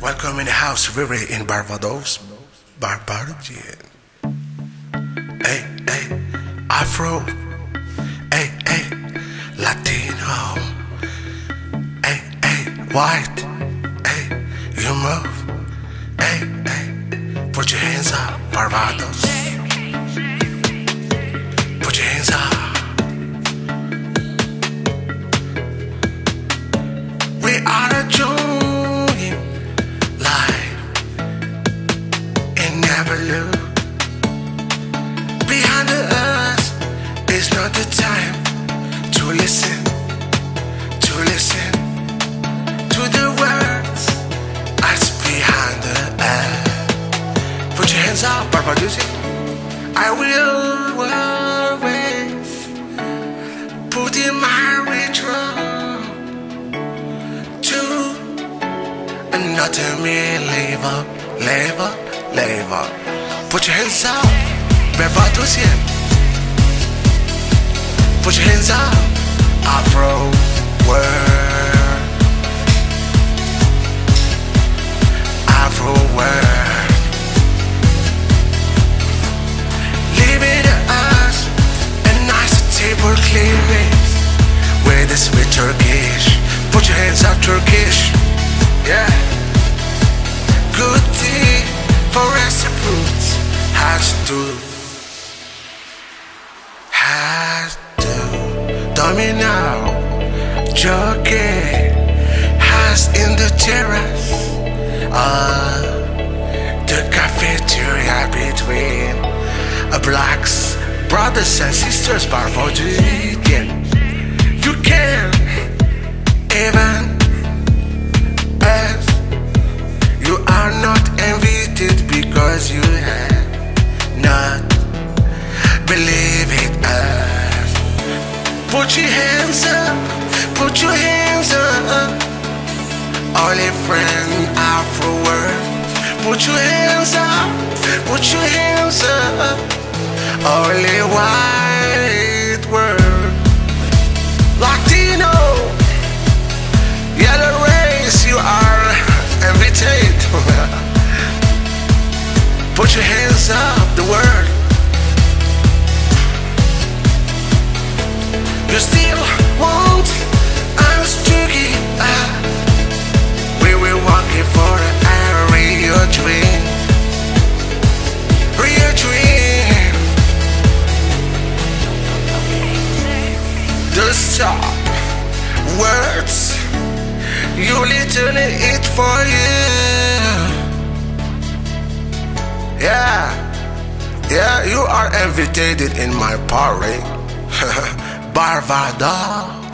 Welcome in the house, Riri in Barbados. Barbados, yeah. Hey, hey, Afro. Hey, hey, Latino. Hey, hey, white. Hey, you move. Hey, hey, put your hands up, Barbados. Hands up, Barbados. I will always put in my ritual to and not to me leave up, up. Put your hands up, yeah. Put your hands up, Afro world, has to. Domino jockey has in the terrace. Uh the cafeteria between. Blacks brothers and sisters Barbadian you put your hands up put your hands up. Only friend afterward words you literally it for you. Yeah, yeah, you are invited in my party, Barbados.